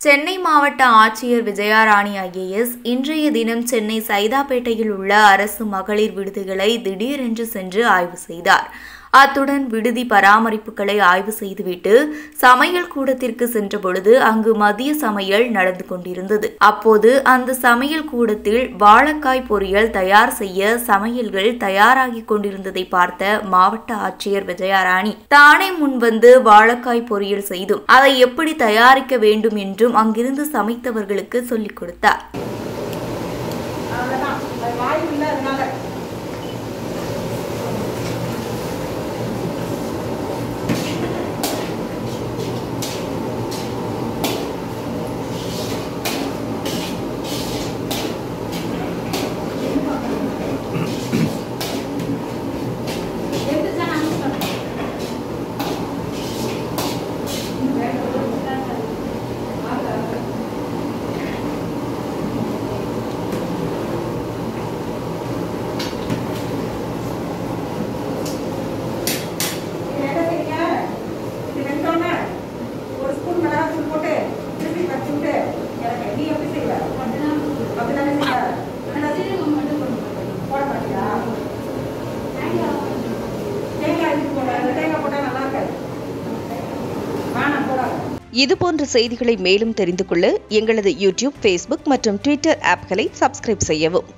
சென்னை மாவட்ட ஆட்சியர் விஜயாராணி ஐஏஎஸ் இன்றைய தினம் சென்னை சைதாப்பேட்டையில் உள்ள அரசு மகளிர் விடுதிகளை திடீரென்று சென்று ஆய்வு செய்தார். அத்துடன் விடுதி பராமரிப்புகளை ஆய்வு செய்துவிட்டு சமையல் கூடத்திற்கு சென்றபொழுது அங்கு மதிய சமையல் நடந்து கொண்டிருந்தது. அப்போது அந்த சமையல் கூடத்தில் வாழைக்காய் பொரியல் தயார் செய்ய சமையல்கள் தயாராகி கொண்டிருந்ததை பார்த்த மாவட்ட ஆட்சியர் விஜயாராணி தானே முன்வந்து வாழைக்காய் பொரியல் செய்தும் அதை எப்படி தயாரிக்க வேண்டும் என்றும் அங்கிருந்து சமைத்தவர்களுக்கு சொல்லிக் கொடுத்தார். அவ்வளோதான் வாய்ப்பு இல்லை அதனால இதுபோன்ற செய்திகளை மேலும் தெரிந்து கொள்ள எங்களது யூடியூப் ஃபேஸ்புக் மற்றும் ட்விட்டர் ஆப்களை சப்ஸ்கிரைப் செய்யவும்.